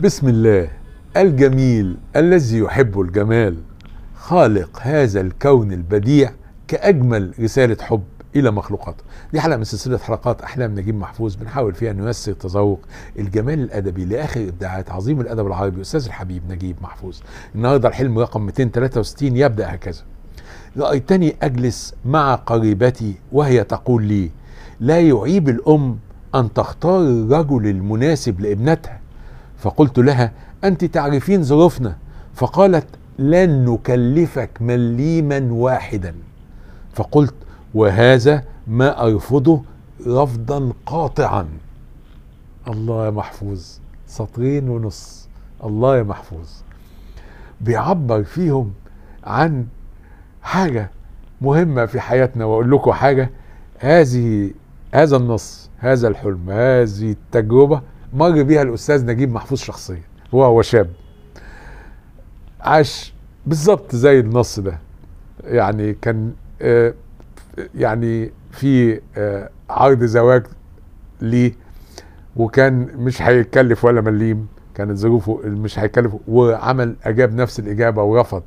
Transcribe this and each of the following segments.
بسم الله. الجميل الذي يحب الجمال. خالق هذا الكون البديع كأجمل رسالة حب إلى مخلوقاته. دي حلقة من سلسلة حلقات أحلام نجيب محفوظ بنحاول فيها نيسر تذوق الجمال الأدبي لآخر إبداعات عظيم الأدب العربي. أستاذ الحبيب نجيب محفوظ النهاردة الحلم رقم 263 يبدأ هكذا. رأيتني أجلس مع قريبتي وهي تقول لي لا يعيب الأم أن تختار الرجل المناسب لابنتها. فقلت لها أنت تعرفين ظروفنا؟ فقالت لن نكلفك مليما واحدا. فقلت وهذا ما أرفضه رفضا قاطعا. الله يا محفوظ سطرين ونص. الله يا محفوظ. بيعبر فيهم عن حاجة مهمة في حياتنا وأقول لكم حاجة هذه هذا النص هذا الحلم هذه التجربة مر بيها الأستاذ نجيب محفوظ شخصيا هو هو شاب. عاش بالظبط زي النص ده. يعني كان آه يعني في آه عرض زواج ليه وكان مش هيتكلف ولا مليم. كانت ظروفه مش هيكلف وعمل أجاب نفس الإجابة ورفض.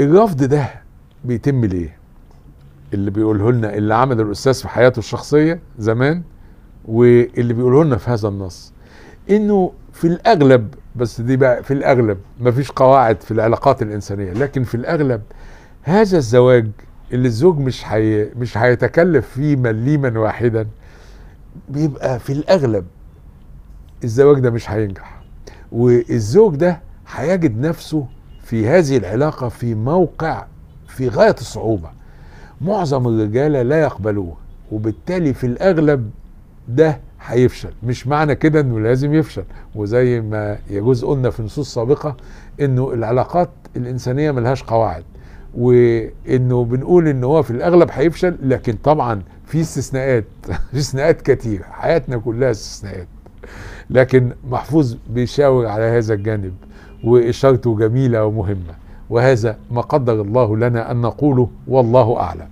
الرفض ده بيتم ليه؟ اللي بيقوله لنا اللي عمل الأستاذ في حياته الشخصية زمان واللي بيقوله لنا في هذا النص إنه في الأغلب بس دي بقى في الأغلب مفيش قواعد في العلاقات الإنسانية لكن في الأغلب هذا الزواج اللي الزوج مش حي... مش هيتكلف فيه مليما واحدا بيبقى في الأغلب الزواج ده مش هينجح. والزوج ده هيجد نفسه في هذه العلاقة في موقع في غاية الصعوبة. معظم الرجالة لا يقبلوه وبالتالي في الأغلب ده هيفشل. مش معنى كده إنه لازم يفشل. وزي ما يجوز قلنا في نصوص سابقة إنه العلاقات الإنسانية ملهاش قواعد وإنه بنقول ان هو في الأغلب هيفشل لكن طبعا في استثناءات استثناءات كتير. حياتنا كلها استثناءات. لكن محفوظ بيشاور على هذا الجانب وإشارته جميلة ومهمة. وهذا ما قدر الله لنا أن نقوله والله أعلم.